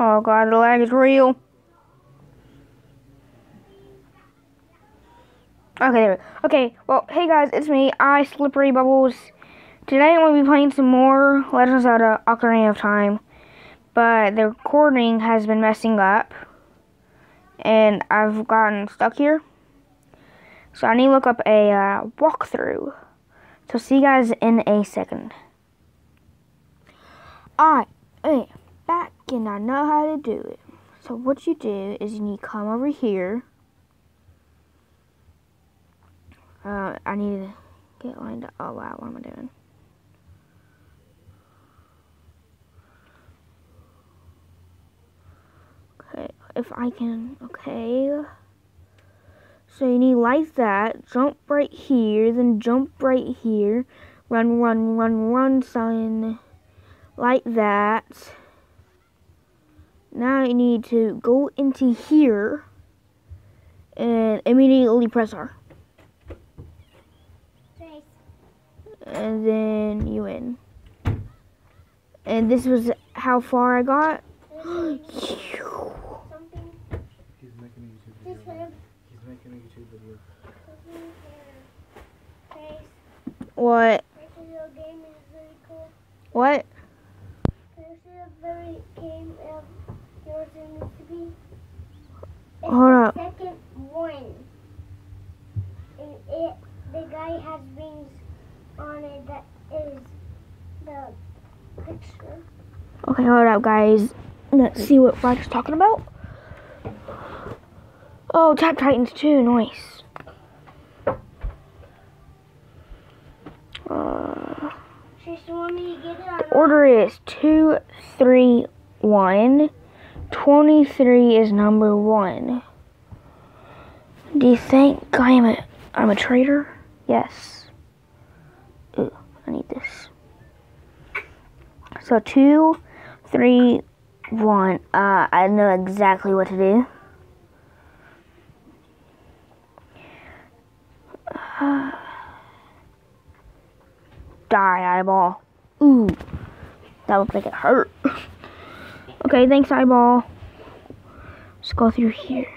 Oh god, the lag is real. Okay, there we go. Okay, well, hey guys, it's me, I, Slippery Bubbles. Today I'm going to be playing some more Legend of Zelda Ocarina of Time. But the recording has been messing up. And I've gotten stuck here. So I need to look up a uh, walkthrough. So see you guys in a second. I am back and I know how to do it. So what you do is you need to come over here. Uh, I need to get lined up. Oh wow, what am I doing? Okay, if I can, okay. So you need like that, jump right here, then jump right here, run, run, run, run, sign, like that. Now I need to go into here, and immediately press R. And then you win. And this was how far I got. He's making a YouTube video. He's making a YouTube video. Something What? This little game very cool. What? This is a very game of yours and Mississippi. It's Hold up. second one. And it, the guy has on it that is the picture. Okay, hold up, guys. Let's see what Roger's talking about. Oh, Tap Titans 2, nice. Uh, She still want me to get it or the order is 2, 3, 1. 23 is number 1. Do you think I'm a, I'm a traitor? Yes. Ooh, I need this. So, two, three, one. Uh, I know exactly what to do. Die, eyeball. Ooh. That would make it hurt. okay, thanks, eyeball. Let's go through here.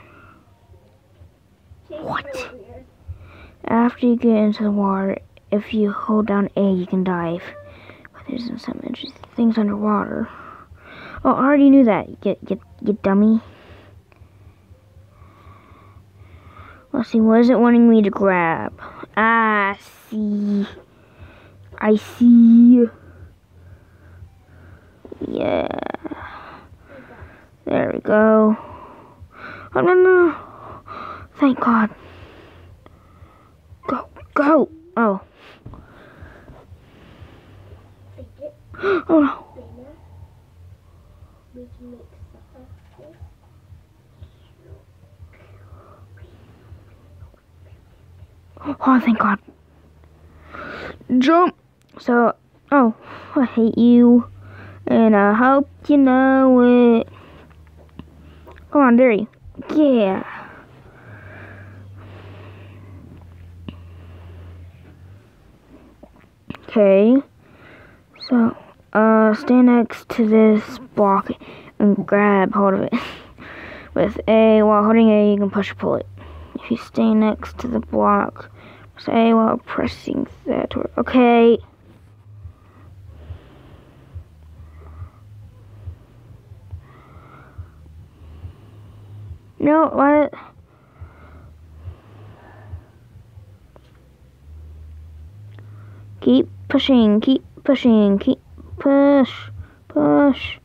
What? After you get into the water, if you hold down A, you can dive. But there's some interesting things underwater. Oh, I already knew that. Get, get, get dummy. Let's see, what is it wanting me to grab? Ah, see. I see. Yeah. There we go. Oh, no, no. Thank God. Go, go. Oh. Oh no. Oh, thank God. Jump. So, oh, I hate you. And I hope you know it. Come on, Derry. Yeah. Okay. So, uh, stand next to this block and grab hold of it. With A, while holding A, you can push or pull it. If you stay next to the block, press A while pressing that. Or, okay. No, what? Keep pushing, keep pushing, keep push, push.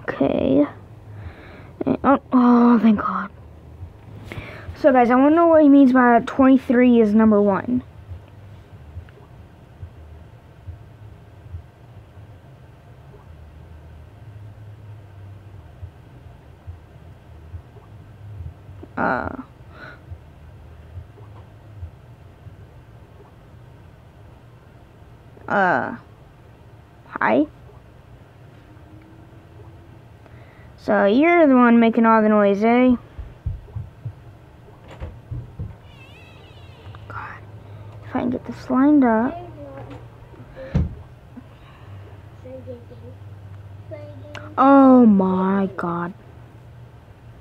Okay. Oh, oh, thank God. So, guys, I want to know what he means by 23 is number one. Uh. Uh. Hi. So you're the one making all the noise, eh? God. If I can get this lined up. Oh my god.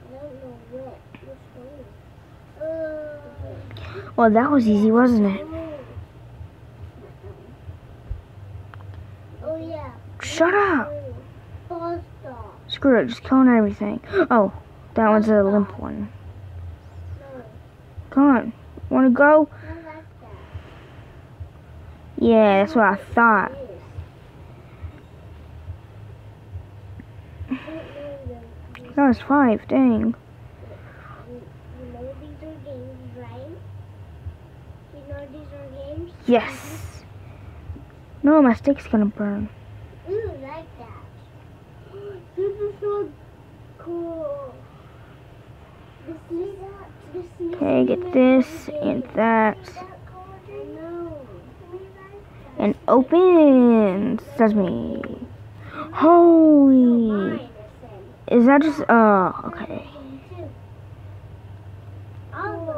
I don't know what. Which one? Uh, Well, that was easy, wasn't it? Oh yeah. Shut up! Screw it, just killing everything. Oh, that one's a limp one. Come on. Wanna go? I like that. Yeah, that's what I thought. Yes. I don't know them. That was five, dang. You you know these are games, right? You know these are games? Yes. No, my stick's gonna burn. Ooh, like that. This is so cool. This is this is Okay, get this and that. And open Sesame. Holy. Is that just, uh, okay. Oh.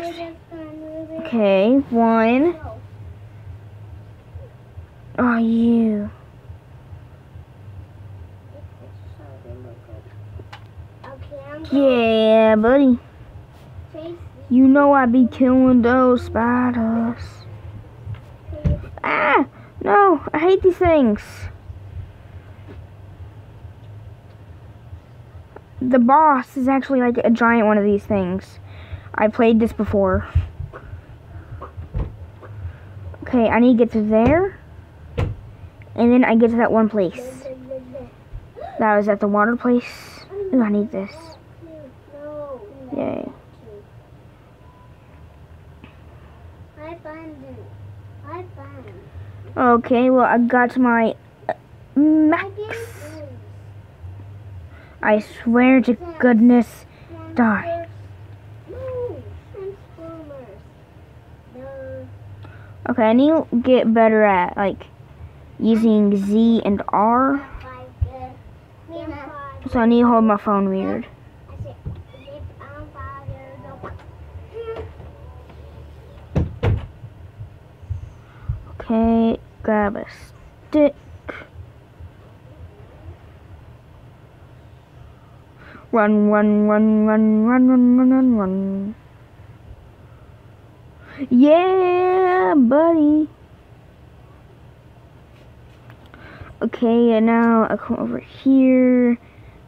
Okay, one. Are Oh, you. Yeah, buddy. You know I be killing those spiders. Ah! No, I hate these things. The boss is actually like a giant one of these things. I played this before. Okay, I need to get to there. And then I get to that one place. That was at the water place. Ooh, I need this. Yay. Okay, well, I got my uh, max. I swear to goodness. Die. No, Transformers. No. Okay, I need to get better at, like, using Z and R. So I need to hold my phone weird. Okay, grab a stick. Run, run, run, run, run, run, run, run, run. Yeah, buddy. Okay, and now I come over here.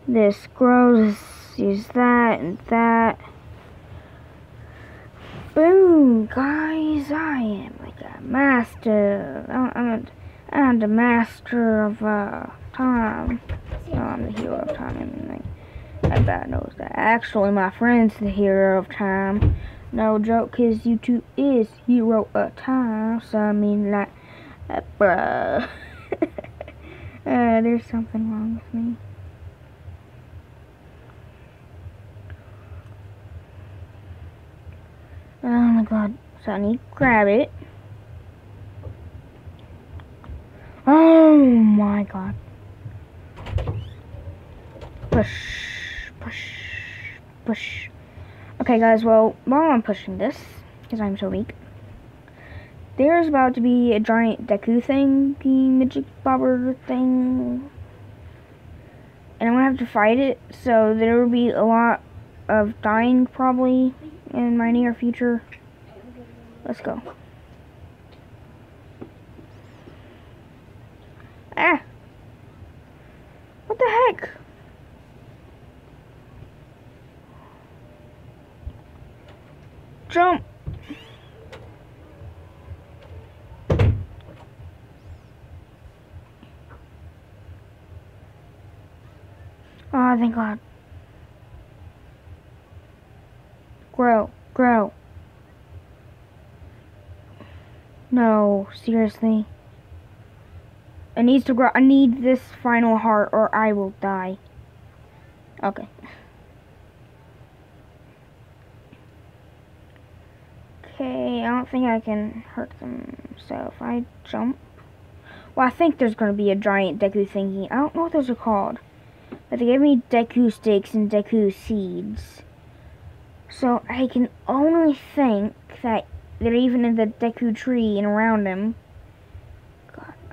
This grows. Use that and that. Boom, guys! I am like a master. I'm, a, I'm master of uh, time. No, I'm the hero of time. I mean, like, knows that. Actually, my friend's the hero of time. No joke, cause YouTube is hero. So I mean, like, uh, bruh. uh, there's something wrong with me. Oh my god. So I need to grab it. Oh my god. Push, push, push. Okay, guys, well, while I'm pushing this, because I'm so weak, there's about to be a giant Deku thing, the magic bobber thing. And I'm gonna have to fight it, so there will be a lot of dying probably in my near future. Let's go. Ah! What the heck? Jump! Oh, thank God. Grow, grow. No, seriously. It needs to grow. I need this final heart or I will die. Okay. Okay, I don't think I can hurt them. So if I jump. Well, I think there's going to be a giant Deku thingy. I don't know what those are called. But they gave me Deku sticks and Deku seeds. So I can only think that they're even in the Deku tree and around him.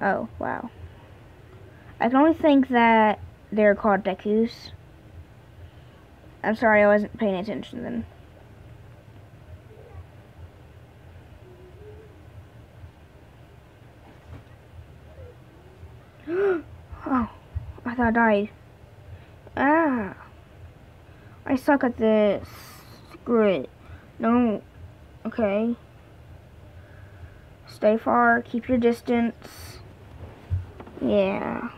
Oh, wow. I can only think that they're called Dekus. I'm sorry, I wasn't paying attention then. oh, I died. Ah. I suck at this. Screw it. No. Okay. Stay far. Keep your distance. Yeah.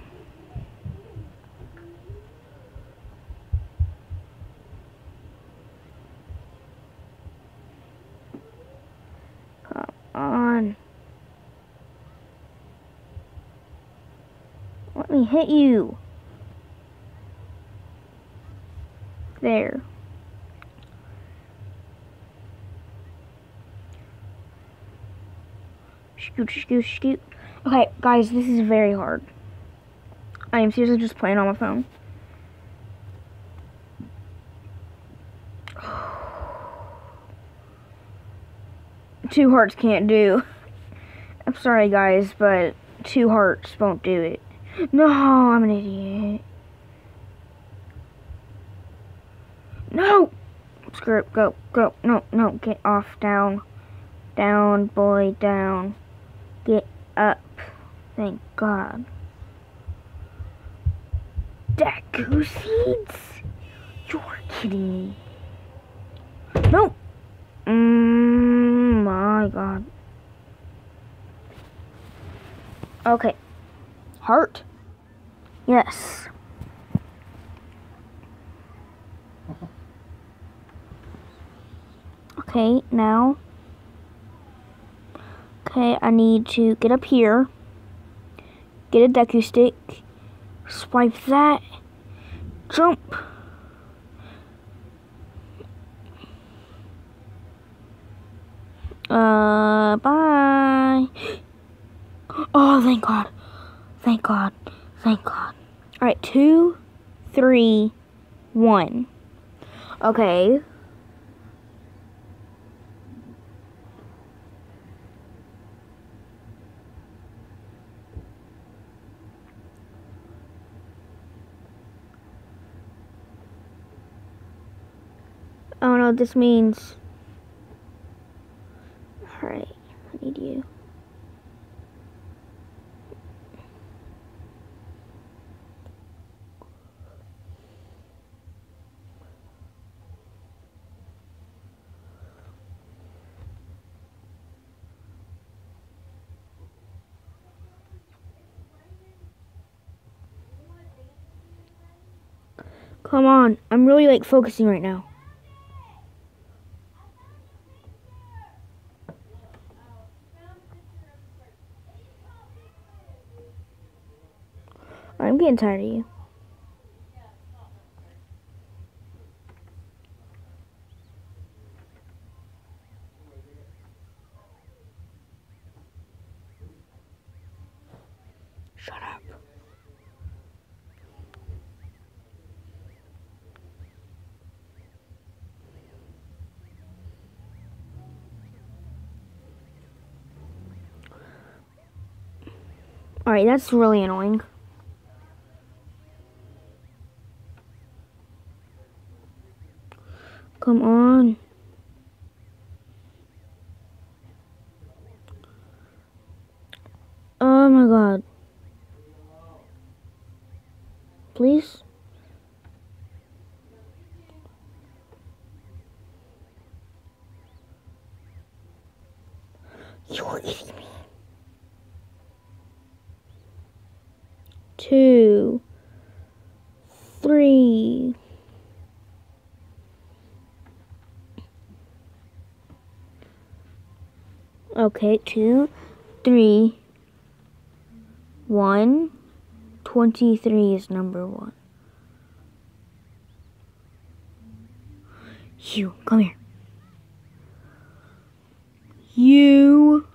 Come on. Let me hit you. There. Scoot, scoot, scoot. Okay, guys, this is very hard. I am seriously just playing on my phone. Two hearts can't do. I'm sorry, guys, but two hearts won't do it. No, I'm an idiot. No! Screw it. Go, go. No, no. Get off. Down. Down, boy. Down. Get up. Thank God. Deku seeds? You're kidding me. No! Mm, my God. Okay. Heart? Yes. Okay, now. Okay, I need to get up here. Get a Deku stick. Swipe that. Jump. Uh, bye. Oh, thank God. Thank God. Thank God. Alright, two, three, one. Okay. No, this means. Alright, I need you. Come on, I'm really like focusing right now. I'm getting tired of you. Shut up. Alright, that's really annoying. Come on. Oh my god. Please? You're kidding me. Two. Three. Okay, two, three, one. Twenty-three is number one. You, come here. You.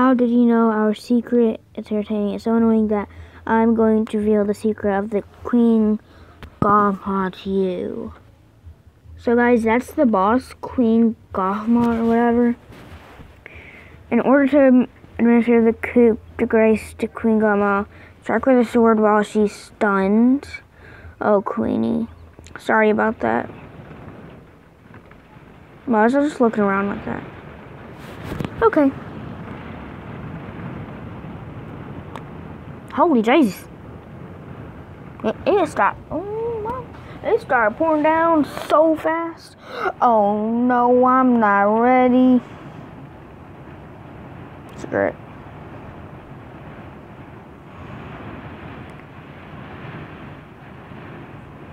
How did you know our secret? It's entertaining. It's so annoying that I'm going to reveal the secret of the Queen Gohma to you. So guys, that's the boss, Queen Gohma or whatever. In order to administer the coup de grace to Queen Gohma, strike with a sword while she's stunned. Oh, Queenie. Sorry about that. Well, I was just looking around like that. Okay. Holy Jesus. It, it stopped. Oh, my. It started pouring down so fast. Oh, no, I'm not ready. Screw it.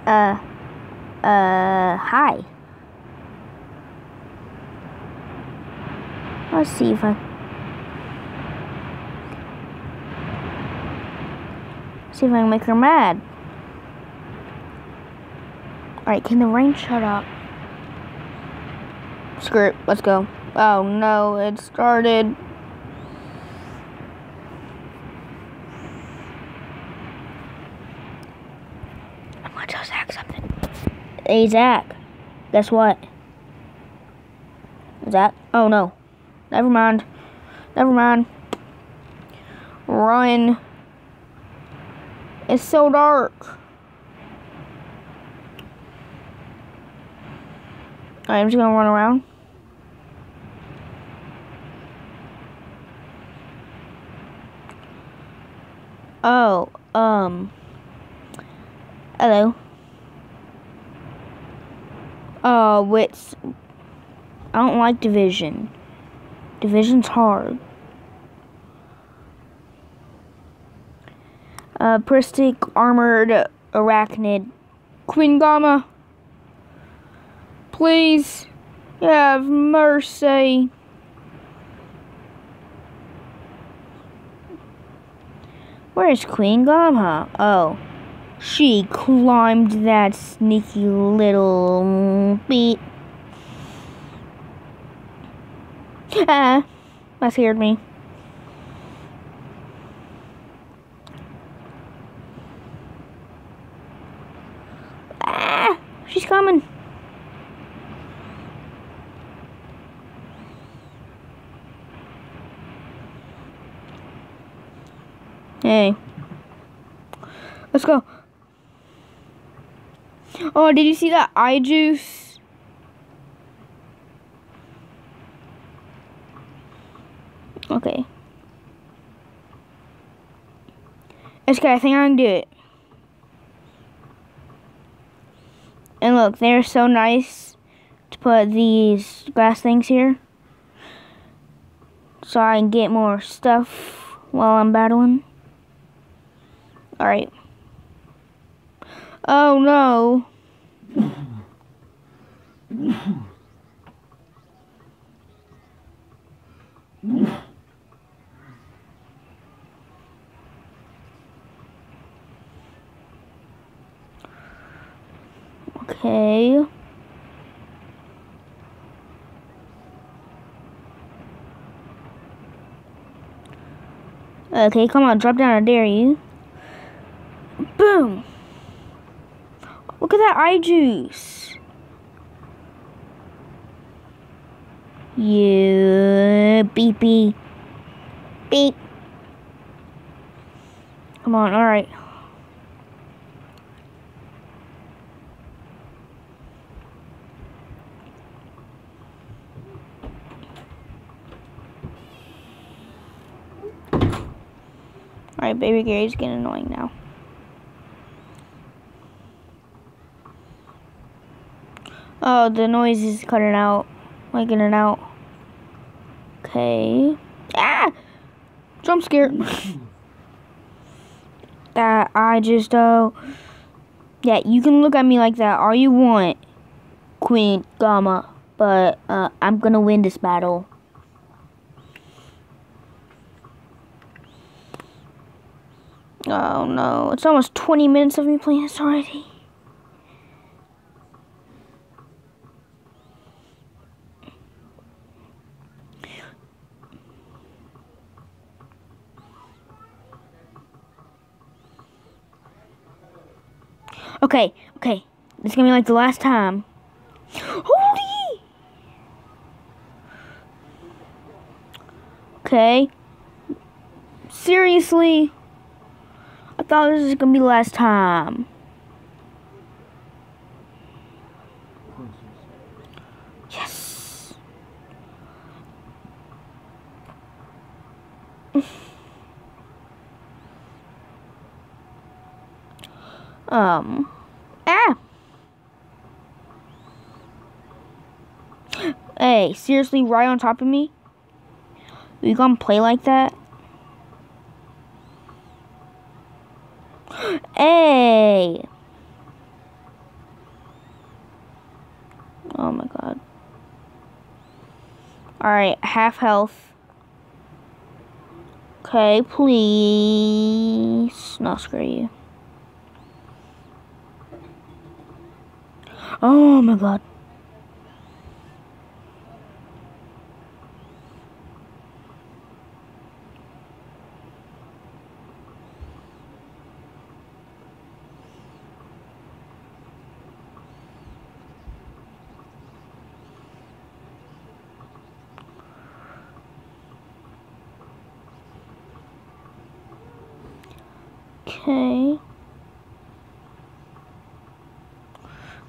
Uh, uh, hi. Let's see if I. See if I can make her mad. Alright, can the rain shut up? Screw it, let's go. Oh no, it started. I'm gonna tell Zach something. Hey Zach, guess what? Zach? Oh no. Never mind. Never mind. Run. It's so dark. I'm just gonna run around. Oh, um. Hello. Oh, it's. I don't like division. Division's hard. Uh, Parasitic Armored Arachnid. Queen Gohma. Please have mercy. Where's Queen Gohma? Oh. She climbed that sneaky little beat. Ah, that scared me. Ah, she's coming. Hey. Let's go. Oh, did you see that eye juice? Okay. Okay, I think I can do it. And look, they're so nice to put these glass things here. So I can get more stuff while I'm battling. Alright. Oh no. Okay. Okay, come on, drop down, I dare you. Boom! Look at that eye juice. Yeah, beep beep. Beep. Come on, alright. Alright, baby Gary's getting annoying now. Oh, the noise is cutting out. Like in and out. Okay. Ah! Jump scare. that I just, uh... Yeah, you can look at me like that all you want, Queen Gohma. But, uh, I'm gonna win this battle. Oh no, it's almost 20 minutes of me playing this already. Okay, okay. This is gonna be like the last time. Holy! Okay. Seriously? I thought this was gonna be the last time. Um. Ah. Hey, seriously, right on top of me? You gonna play like that? Hey! Oh my god. Alright, half health. Okay, please. No, screw you. Oh my god. Okay.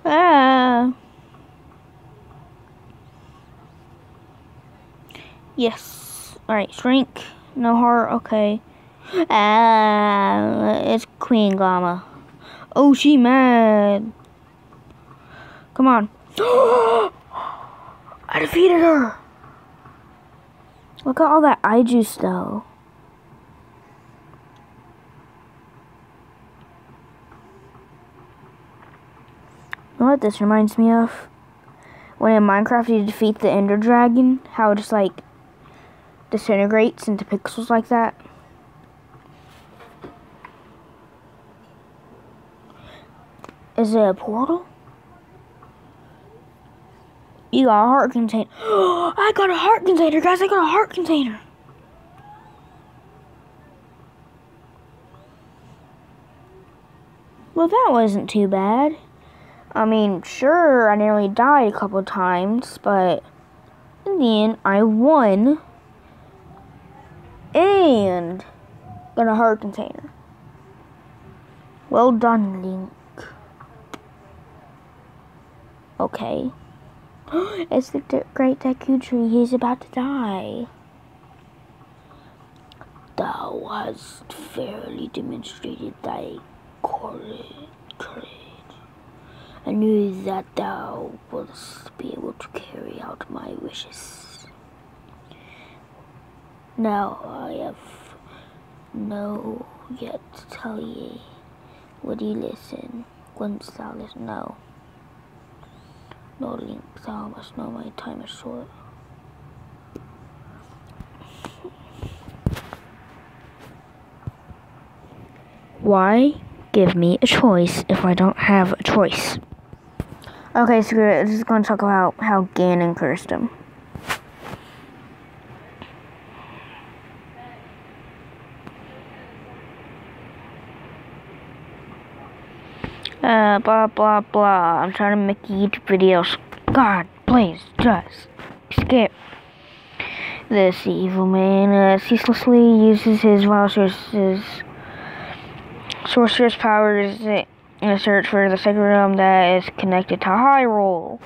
Ah. Yes. Alright, shrink. No heart. Okay. Ah, it's Queen Gohma. Oh, she mad. Come on. I defeated her. Look at all that eye juice, though. You know what this reminds me of? When in Minecraft you defeat the Ender Dragon, how it just like disintegrates into pixels like that. Is it a portal? You got a heart container. I got a heart container, guys. I got a heart container. Well, that wasn't too bad. I mean, sure, I nearly died a couple times, but in the end, I won and got a hard container. Well done, Link. Okay. it's the d- great Deku tree. He's about to die. Thou hast fairly demonstrated thy courage. I knew that thou wouldst be able to carry out my wishes. Now I have no yet to tell ye. Would ye listen? Wouldst thou listen? No. No, Link, thou must know my time is short. Why give me a choice if I don't have a choice? Okay, screw it. This is going to talk about how Ganon cursed him. Uh, blah, blah, blah. I'm trying to make YouTube videos. God, please, just skip. This evil man uh, ceaselessly uses his sorceress, sorceress powers in a search for the sacred realm that is connected to Hyrule.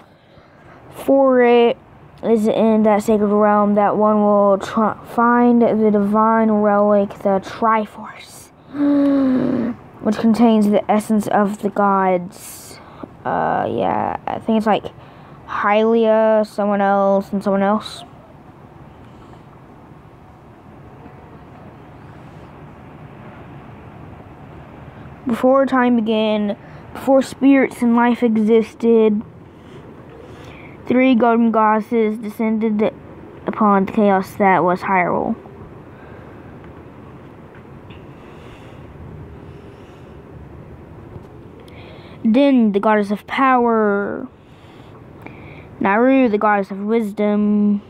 For it is in that sacred realm that one will find the divine relic, the Triforce, which contains the essence of the gods. Uh, yeah, I think it's like Hylia, someone else, and someone else. Before time began, before spirits and life existed, three golden goddesses descended upon the chaos that was Hyrule. Din, the goddess of power. Nayru, the goddess of wisdom.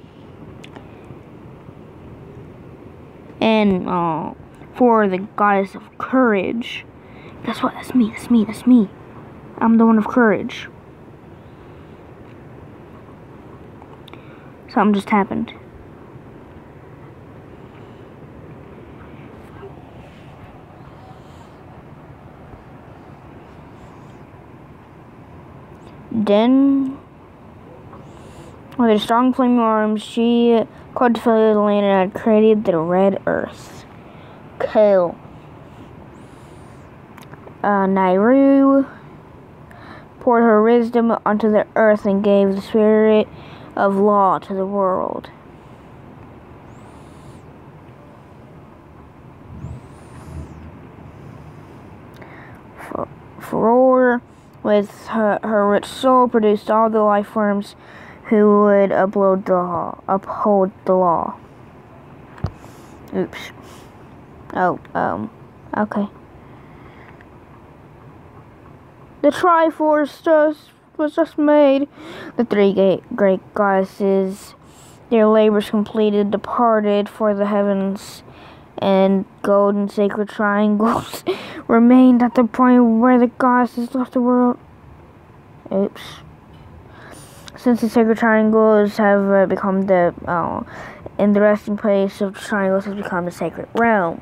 And uh, Farore the goddess of courage. Guess what? That's me. That's me. That's me. I'm the one of courage. Something just happened. Then, with her strong flaming arms, she cultivated the land and created the red earth. Cool. Uh, Nayru poured her wisdom onto the earth and gave the spirit of law to the world. F- Farore, with her, her rich soul, produced all the life forms who would upload the law, uphold the law. Oops. Oh, um, okay. The Triforce just was just made. The three great, great goddesses, their labors completed, departed for the heavens, and golden sacred triangles remained at the point where the goddesses left the world. Oops. Since the sacred triangles have uh, become the, uh, the resting place of the triangles has become the sacred realm.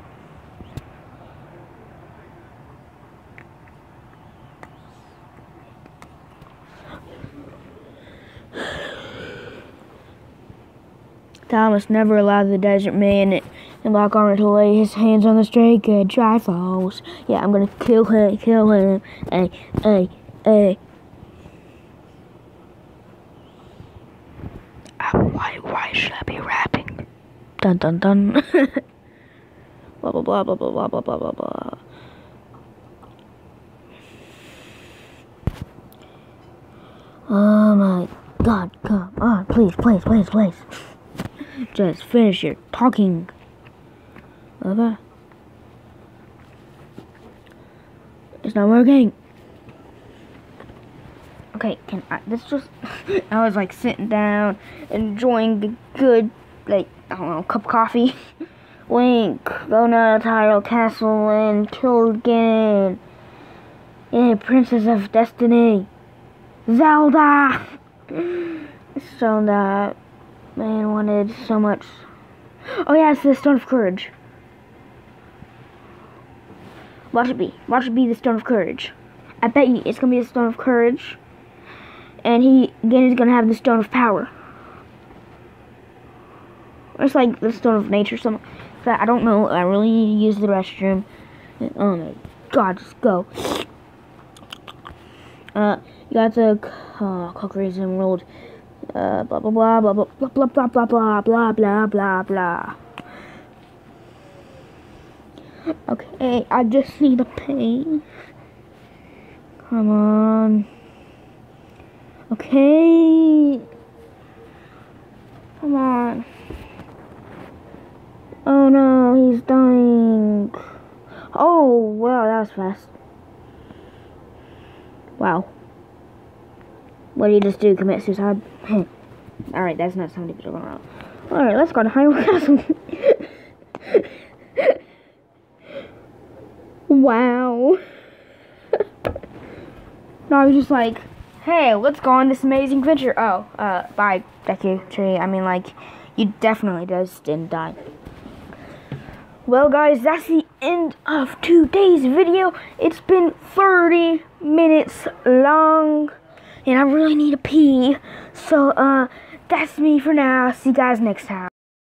Thomas never allowed the desert man in black armor to lay his hands on the stray kid, Triforce. Yeah, I'm gonna kill him, kill him. Hey, hey, hey. Uh, why, why should I be rapping? Dun dun dun. blah blah blah blah blah blah blah blah blah. Oh my god, come on, please, please, please, please. Just finish your talking. Over. It's not working. Okay, can I? This just. I was like sitting down, enjoying a good, like, I don't know, cup of coffee. Link, go to Hyrule Castle and kill Ganon. Yeah, Princess of Destiny. Zelda! Zelda man wanted so much. Oh yeah, it's the Stone of Courage. Watch it be. Watch it be the Stone of Courage. I bet you it's gonna be the Stone of Courage. And he again is gonna have the Stone of Power. Or it's like the Stone of Nature, something I don't know. I really need to use the restroom. Oh my god, just go. Uh, you got the uh, Cockroach Emerald uh, blah blah blah blah blah blah blah blah blah blah blah blah blah. Okay, I just need a pain. Come on. Okay. Come on. Oh no, he's dying. Oh, wow, that was fast. Wow. What did you just do? Commit suicide? Alright, that's not something to joke around. Alright, let's go to Hyrule Castle. wow. no, I was just like, hey, let's go on this amazing adventure. Oh, uh, bye, Deku Tree. I mean, like, you definitely just didn't die. Well, guys, that's the end of today's video. It's been 30 minutes long and I really need to pee. So, uh, that's me for now. See you guys next time.